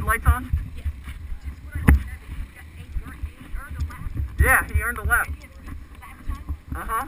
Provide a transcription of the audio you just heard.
red lights on? Yeah, he earned a lap. Uh huh.